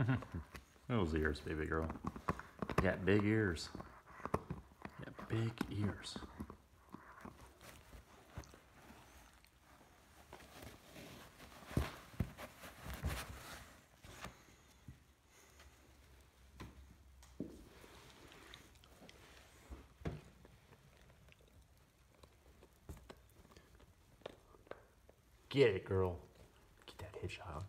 Those ears, baby girl. You got big ears. You got big ears. Get it, girl. Get that headshot.